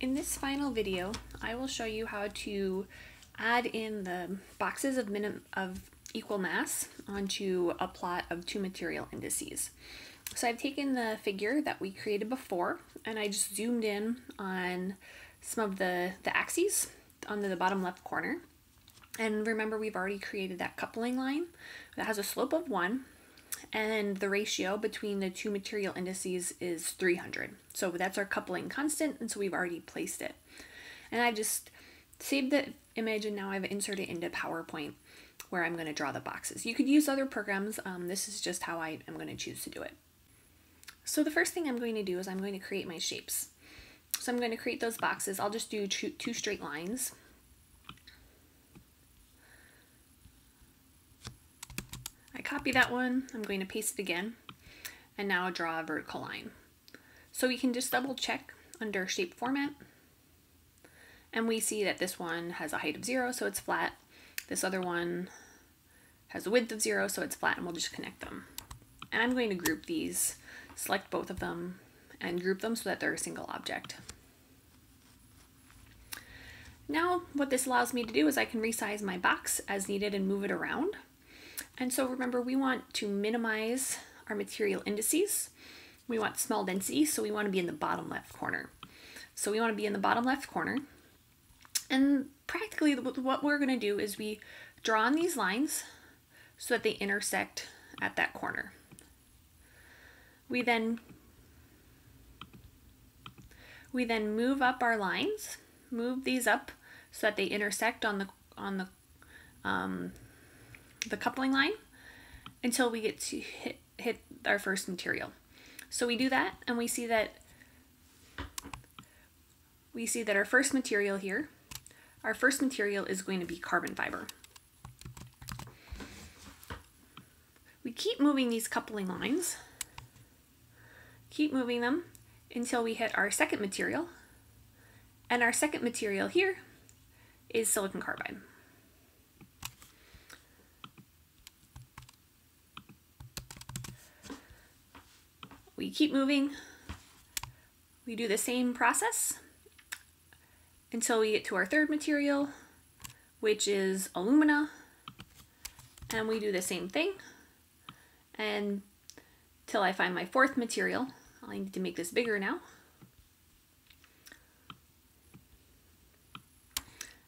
In this final video, I will show you how to add in the boxes of minim of equal mass onto a plot of two material indices. So I've taken the figure that we created before and I just zoomed in on some of the, the axes on the bottom left corner. And remember we've already created that coupling line that has a slope of 1 and the ratio between the two material indices is 300. So that's our coupling constant, and so we've already placed it. And I just saved the image and now I've inserted it into PowerPoint where I'm going to draw the boxes. You could use other programs. Um, this is just how I am going to choose to do it. So the first thing I'm going to do is I'm going to create my shapes. So I'm going to create those boxes. I'll just do two straight lines. Copy that one, I'm going to paste it again, and now draw a vertical line. So we can just double check under shape format, and we see that this one has a height of zero, so it's flat. This other one has a width of zero, so it's flat, and we'll just connect them. And I'm going to group these, select both of them, and group them so that they're a single object. Now, what this allows me to do is I can resize my box as needed and move it around. And so remember, we want to minimize our material indices. We want small density, so we want to be in the bottom left corner. So we want to be in the bottom left corner. And practically what we're going to do is we draw on these lines so that they intersect at that corner. We then we then move up our lines, move these up so that they intersect on the on the um, the coupling line until we get to hit, hit our first material. So we do that and we see that we see that our first material here, our first material is going to be carbon fiber. We keep moving these coupling lines, keep moving them until we hit our second material. And our second material here is silicon carbide. We keep moving. We do the same process until we get to our third material, which is alumina. And we do the same thing. And till I find my fourth material, I need to make this bigger now.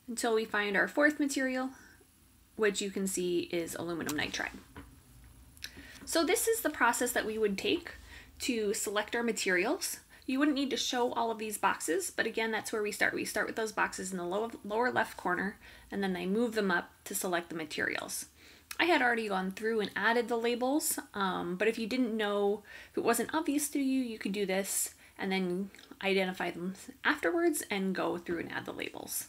Until we find our fourth material, which you can see is aluminum nitride. So this is the process that we would take to select our materials. You wouldn't need to show all of these boxes, but again, that's where we start. We start with those boxes in the low, lower left corner, and then I move them up to select the materials. I had already gone through and added the labels, um, but if you didn't know, if it wasn't obvious to you, you could do this and then identify them afterwards and go through and add the labels.